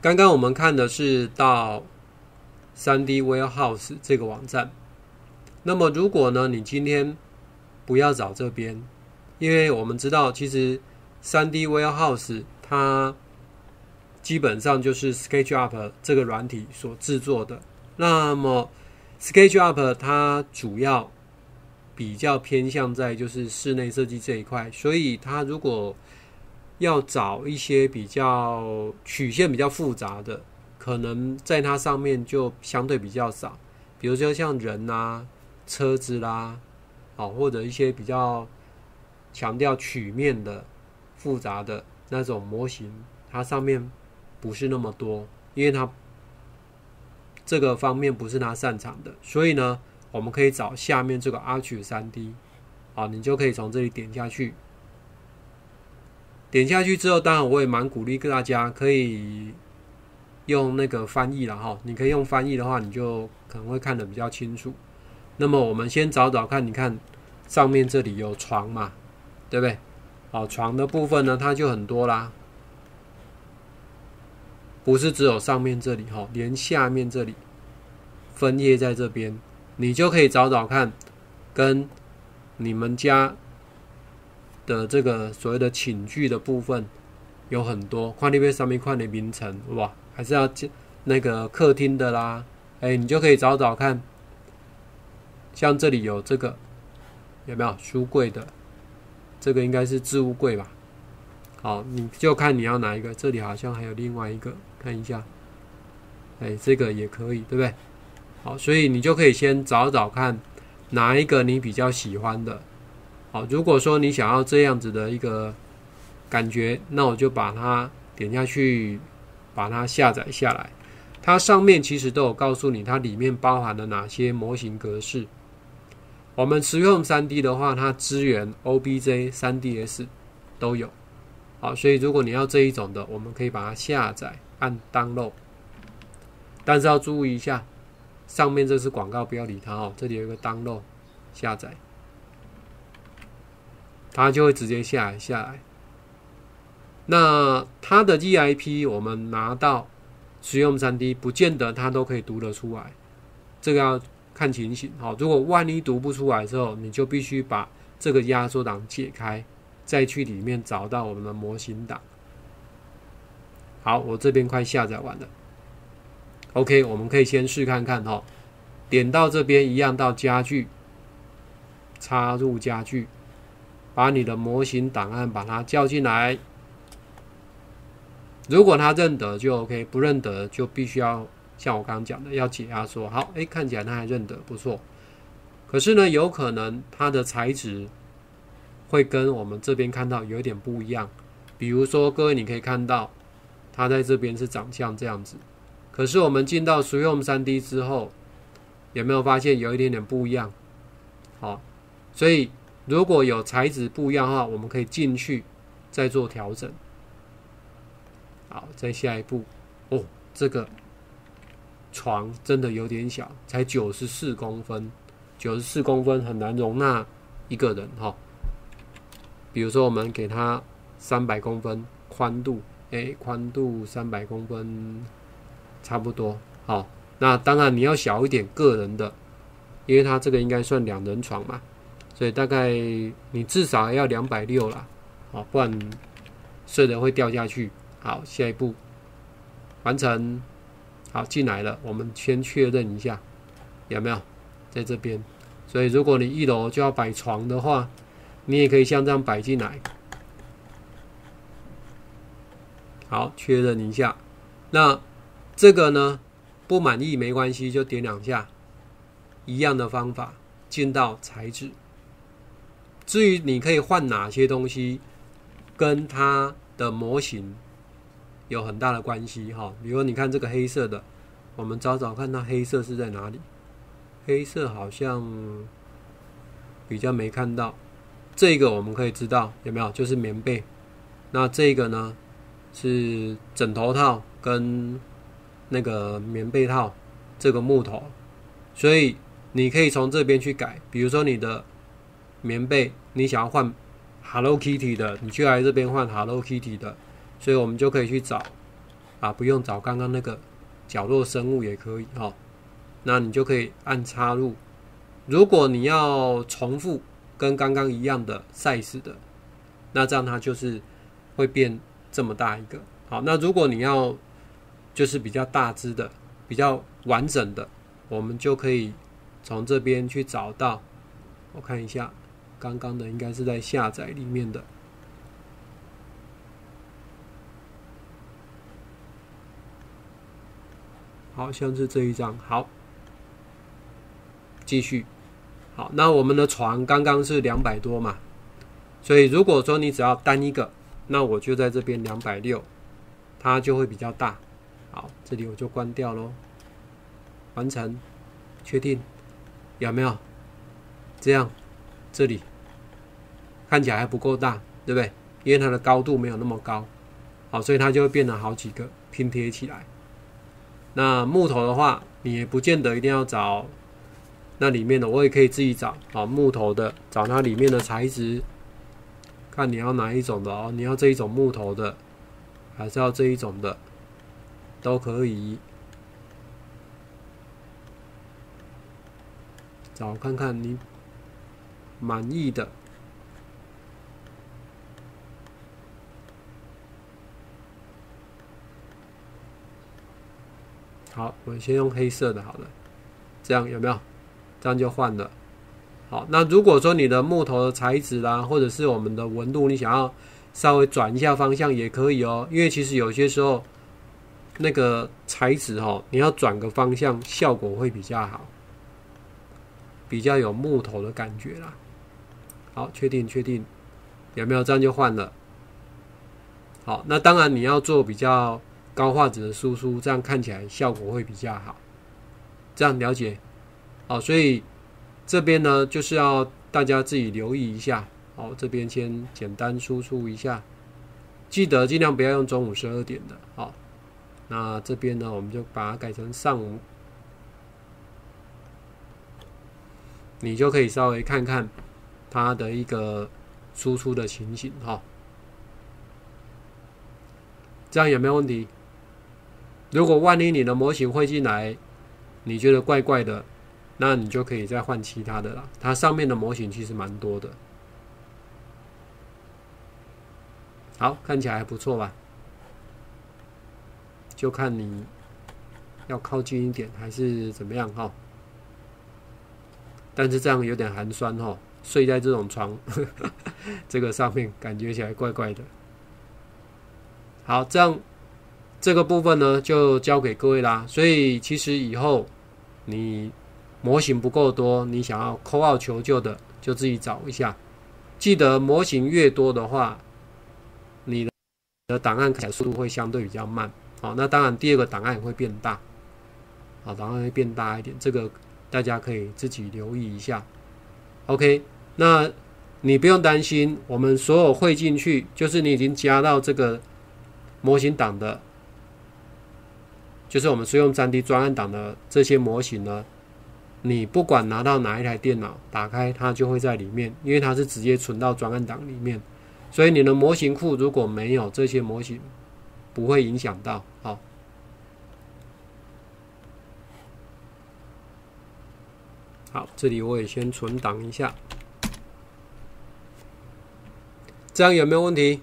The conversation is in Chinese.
刚刚我们看的是到三 D Warehouse 这个网站。那么如果呢，你今天不要找这边，因为我们知道，其实三 D Warehouse 它基本上就是 SketchUp 这个软体所制作的。那么 SketchUp 它主要比较偏向在就是室内设计这一块，所以它如果要找一些比较曲线比较复杂的，可能在它上面就相对比较少。比如说像人啊、车子啦，好或者一些比较强调曲面的复杂的那种模型，它上面不是那么多，因为它这个方面不是他擅长的。所以呢，我们可以找下面这个 Arch 三 D，啊，你就可以从这里点下去。点下去之后，当然我也蛮鼓励大家可以用那个翻译了哈。你可以用翻译的话，你就可能会看得比较清楚。那么我们先找找看，你看上面这里有床嘛，对不对？好，床的部分呢，它就很多啦，不是只有上面这里哈，连下面这里分页在这边，你就可以找找看，跟你们家。的这个所谓的寝具的部分有很多，看那边上面看的名称哇，还是要那个客厅的啦，哎，你就可以找找看，像这里有这个有没有书柜的？这个应该是置物柜吧？好，你就看你要哪一个，这里好像还有另外一个，看一下，哎，这个也可以，对不对？好，所以你就可以先找找看哪一个你比较喜欢的。好，如果说你想要这样子的一个感觉，那我就把它点下去，把它下载下来。它上面其实都有告诉你，它里面包含了哪些模型格式。我们实用三 D 的话，它支援 OBJ、3ds 都有。好，所以如果你要这一种的，我们可以把它下载，按 download。但是要注意一下，上面这是广告，不要理它哦。这里有一个 download 下载。它就会直接下来下来。那它的 EIP 我们拿到使用三 D，不见得它都可以读得出来，这个要看情形。好，如果万一读不出来之后，你就必须把这个压缩档解开，再去里面找到我们的模型档。好，我这边快下载完了。OK，我们可以先试看看哈。点到这边一样到家具，插入家具。把你的模型档案把它叫进来，如果他认得就 OK，不认得就必须要像我刚刚讲的要解压缩。好，诶，看起来他还认得，不错。可是呢，有可能它的材质会跟我们这边看到有点不一样。比如说，各位你可以看到，它在这边是长相这样子，可是我们进到实用三 D 之后，有没有发现有一点点不一样？好，所以。如果有材质不一样的话，我们可以进去再做调整。好，再下一步哦，这个床真的有点小，才九十四公分，九十四公分很难容纳一个人哈。比如说，我们给它三百公分宽度，哎，宽度三百公分差不多。好，那当然你要小一点个人的，因为它这个应该算两人床嘛。所以大概你至少要两百六了，好，不然睡的会掉下去。好，下一步完成，好进来了，我们先确认一下有没有在这边。所以如果你一楼就要摆床的话，你也可以像这样摆进来。好，确认一下。那这个呢不满意没关系，就点两下，一样的方法进到材质。至于你可以换哪些东西，跟它的模型有很大的关系哈。比如你看这个黑色的，我们找找看它黑色是在哪里。黑色好像比较没看到，这个我们可以知道有没有，就是棉被。那这个呢是枕头套跟那个棉被套，这个木头。所以你可以从这边去改，比如说你的。棉被，你想要换 Hello Kitty 的，你就来这边换 Hello Kitty 的，所以我们就可以去找啊，不用找刚刚那个角落生物也可以哈。那你就可以按插入。如果你要重复跟刚刚一样的 size 的，那这样它就是会变这么大一个。好，那如果你要就是比较大只的、比较完整的，我们就可以从这边去找到。我看一下，刚刚的应该是在下载里面的。好像是这一张。好，继续。好，那我们的床刚刚是两百多嘛，所以如果说你只要单一个，那我就在这边两百六，它就会比较大。好，这里我就关掉喽。完成，确定，有没有？这样，这里看起来还不够大，对不对？因为它的高度没有那么高，好，所以它就会变成好几个拼贴起来。那木头的话，你也不见得一定要找那里面的，我也可以自己找啊。木头的，找它里面的材质，看你要哪一种的哦。你要这一种木头的，还是要这一种的，都可以找看看你满意的。好，我先用黑色的，好了，这样有没有？这样就换了。好，那如果说你的木头的材质啦，或者是我们的纹路，你想要稍微转一下方向也可以哦。因为其实有些时候那个材质哈，你要转个方向，效果会比较好，比较有木头的感觉啦。好，确定确定，有没有？这样就换了。好，那当然你要做比较。高画质的输出，这样看起来效果会比较好。这样了解，好，所以这边呢就是要大家自己留意一下。好，这边先简单输出一下，记得尽量不要用中午十二点的。好，那这边呢我们就把它改成上午，你就可以稍微看看它的一个输出的情形。哈，这样有没有问题？如果万一你的模型会进来，你觉得怪怪的，那你就可以再换其他的了。它上面的模型其实蛮多的。好，看起来还不错吧？就看你要靠近一点还是怎么样哈。但是这样有点寒酸哈，睡在这种床 这个上面，感觉起来怪怪的。好，这样。这个部分呢，就交给各位啦。所以其实以后你模型不够多，你想要扣号求救的，就自己找一下。记得模型越多的话，你的档案开速度会相对比较慢。好，那当然第二个档案也会变大，好，档案会变大一点。这个大家可以自己留意一下。OK，那你不用担心，我们所有汇进去，就是你已经加到这个模型档的。就是我们是用三 D 专案档的这些模型呢，你不管拿到哪一台电脑，打开它就会在里面，因为它是直接存到专案档里面，所以你的模型库如果没有这些模型，不会影响到。好，好，这里我也先存档一下，这样有没有问题？